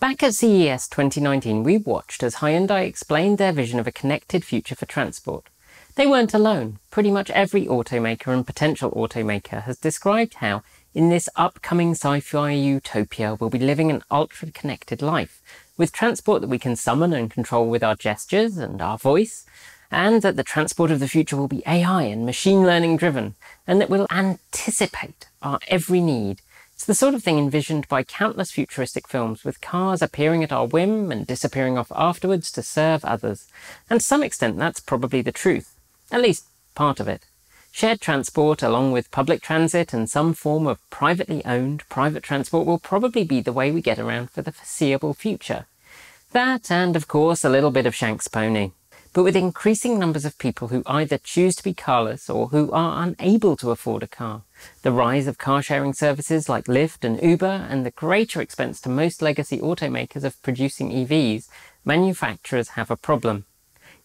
Back at CES 2019, we watched as Hyundai explained their vision of a connected future for transport. They weren't alone. Pretty much every automaker and potential automaker has described how, in this upcoming sci-fi utopia, we'll be living an ultra-connected life, with transport that we can summon and control with our gestures and our voice, and that the transport of the future will be AI and machine learning driven, and that will anticipate our every need. It's the sort of thing envisioned by countless futuristic films, with cars appearing at our whim and disappearing off afterwards to serve others. And to some extent, that's probably the truth. At least part of it. Shared transport, along with public transit and some form of privately owned private transport, will probably be the way we get around for the foreseeable future. That, and of course, a little bit of Shank's pony. But with increasing numbers of people who either choose to be carless or who are unable to afford a car, the rise of car sharing services like Lyft and Uber, and the greater expense to most legacy automakers of producing EVs, manufacturers have a problem.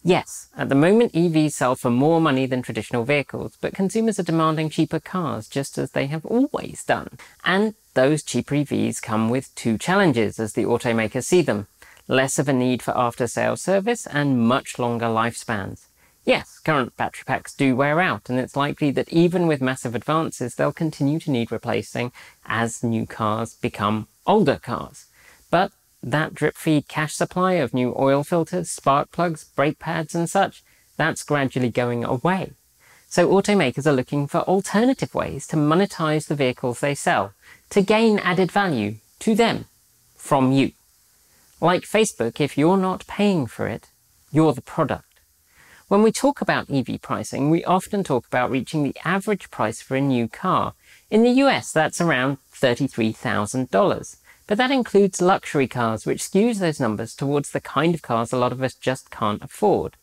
Yes, at the moment EVs sell for more money than traditional vehicles, but consumers are demanding cheaper cars just as they have always done. And those cheaper EVs come with two challenges as the automakers see them less of a need for after sales service, and much longer lifespans. Yes, current battery packs do wear out, and it's likely that even with massive advances, they'll continue to need replacing as new cars become older cars. But that drip feed cash supply of new oil filters, spark plugs, brake pads, and such, that's gradually going away. So automakers are looking for alternative ways to monetize the vehicles they sell, to gain added value to them from you. Like Facebook, if you're not paying for it, you're the product. When we talk about EV pricing, we often talk about reaching the average price for a new car. In the US, that's around $33,000. But that includes luxury cars, which skews those numbers towards the kind of cars a lot of us just can't afford.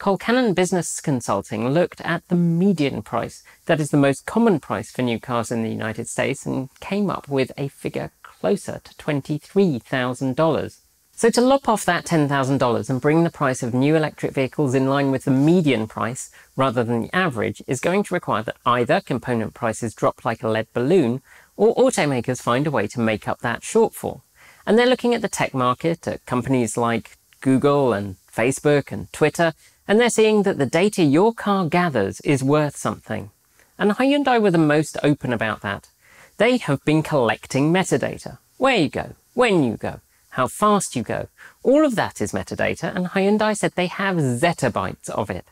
Colcannon Business Consulting looked at the median price, that is the most common price for new cars in the United States, and came up with a figure closer to $23,000. So to lop off that $10,000 and bring the price of new electric vehicles in line with the median price rather than the average is going to require that either component prices drop like a lead balloon or automakers find a way to make up that shortfall. And they're looking at the tech market, at companies like Google and Facebook and Twitter, and they're seeing that the data your car gathers is worth something. And Hyundai were the most open about that. They have been collecting metadata. Where you go, when you go, how fast you go. All of that is metadata, and Hyundai said they have zettabytes of it.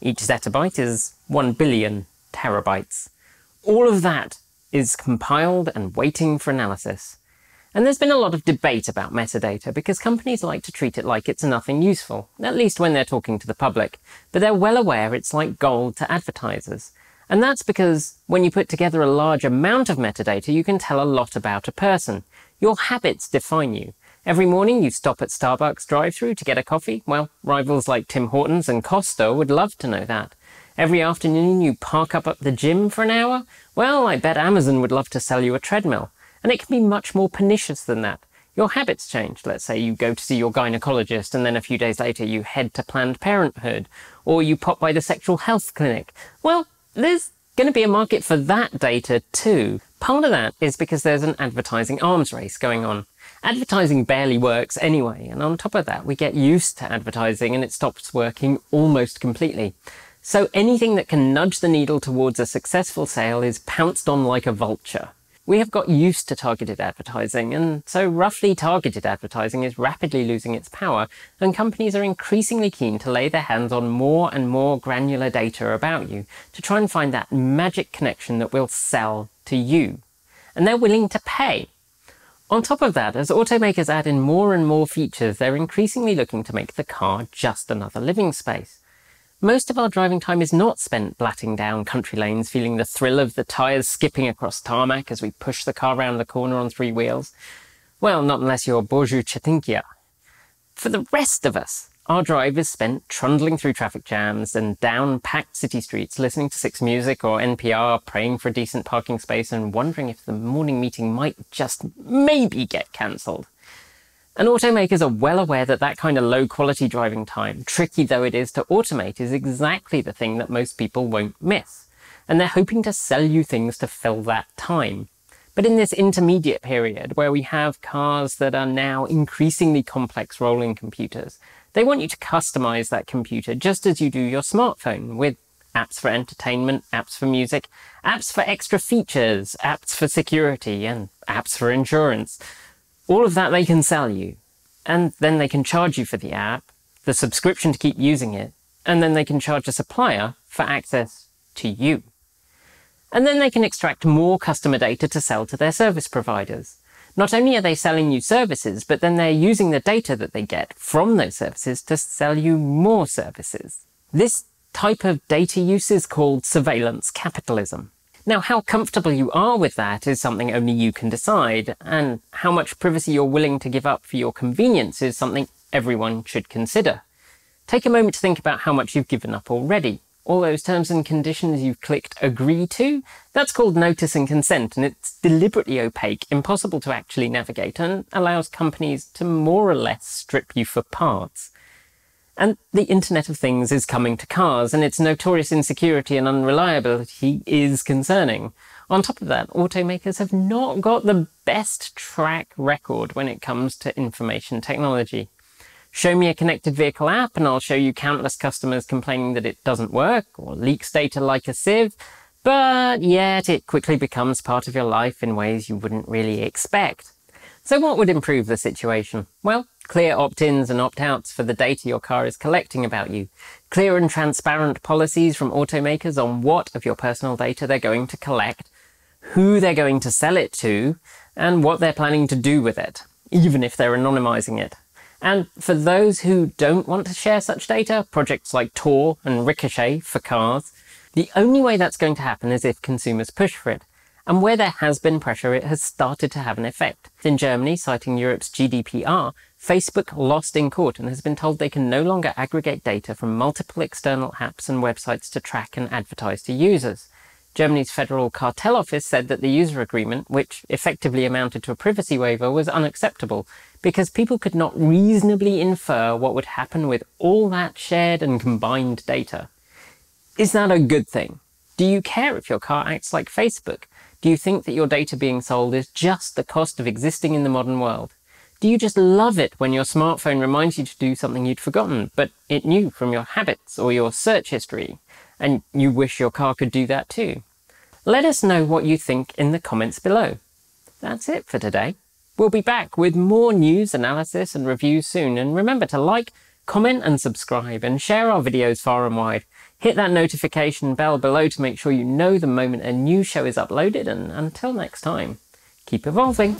Each zettabyte is 1 billion terabytes. All of that is compiled and waiting for analysis. And there's been a lot of debate about metadata because companies like to treat it like it's nothing useful, at least when they're talking to the public, but they're well aware it's like gold to advertisers. And that's because when you put together a large amount of metadata, you can tell a lot about a person. Your habits define you. Every morning you stop at Starbucks drive-through to get a coffee? Well, rivals like Tim Hortons and Costa would love to know that. Every afternoon you park up at the gym for an hour? Well, I bet Amazon would love to sell you a treadmill. And it can be much more pernicious than that. Your habits change. Let's say you go to see your gynecologist and then a few days later you head to Planned Parenthood or you pop by the sexual health clinic. Well, there's going to be a market for that data too. Part of that is because there's an advertising arms race going on. Advertising barely works anyway, and on top of that, we get used to advertising and it stops working almost completely. So anything that can nudge the needle towards a successful sale is pounced on like a vulture. We have got used to targeted advertising, and so roughly targeted advertising is rapidly losing its power, and companies are increasingly keen to lay their hands on more and more granular data about you to try and find that magic connection that will sell to you. And they're willing to pay. On top of that, as automakers add in more and more features, they're increasingly looking to make the car just another living space. Most of our driving time is not spent blatting down country lanes, feeling the thrill of the tyres skipping across tarmac as we push the car around the corner on three wheels. Well, not unless you're Borzhu Chetinkia. For the rest of us, our drive is spent trundling through traffic jams and down packed city streets, listening to Six Music or NPR, praying for a decent parking space and wondering if the morning meeting might just maybe get cancelled. And automakers are well aware that that kind of low quality driving time, tricky though it is to automate, is exactly the thing that most people won't miss. And they're hoping to sell you things to fill that time. But in this intermediate period where we have cars that are now increasingly complex rolling computers, they want you to customize that computer just as you do your smartphone with apps for entertainment, apps for music, apps for extra features, apps for security, and apps for insurance. All of that they can sell you. And then they can charge you for the app, the subscription to keep using it, and then they can charge a supplier for access to you. And then they can extract more customer data to sell to their service providers. Not only are they selling you services, but then they're using the data that they get from those services to sell you more services. This type of data use is called surveillance capitalism. Now, how comfortable you are with that is something only you can decide, and how much privacy you're willing to give up for your convenience is something everyone should consider. Take a moment to think about how much you've given up already. All those terms and conditions you've clicked agree to, that's called notice and consent, and it's deliberately opaque, impossible to actually navigate, and allows companies to more or less strip you for parts. And the Internet of Things is coming to cars, and its notorious insecurity and unreliability is concerning. On top of that, automakers have not got the best track record when it comes to information technology. Show me a connected vehicle app and I'll show you countless customers complaining that it doesn't work or leaks data like a sieve, but yet it quickly becomes part of your life in ways you wouldn't really expect. So what would improve the situation? Well, clear opt-ins and opt-outs for the data your car is collecting about you, clear and transparent policies from automakers on what of your personal data they're going to collect, who they're going to sell it to, and what they're planning to do with it, even if they're anonymizing it. And for those who don't want to share such data, projects like Tor and Ricochet for cars, the only way that's going to happen is if consumers push for it. And where there has been pressure, it has started to have an effect. In Germany, citing Europe's GDPR, Facebook lost in court and has been told they can no longer aggregate data from multiple external apps and websites to track and advertise to users. Germany's Federal Cartel Office said that the user agreement, which effectively amounted to a privacy waiver, was unacceptable because people could not reasonably infer what would happen with all that shared and combined data. Is that a good thing? Do you care if your car acts like Facebook? Do you think that your data being sold is just the cost of existing in the modern world? Do you just love it when your smartphone reminds you to do something you'd forgotten, but it knew from your habits or your search history, and you wish your car could do that too? Let us know what you think in the comments below. That's it for today. We'll be back with more news, analysis, and reviews soon, and remember to like, comment, and subscribe, and share our videos far and wide. Hit that notification bell below to make sure you know the moment a new show is uploaded, and until next time, keep evolving.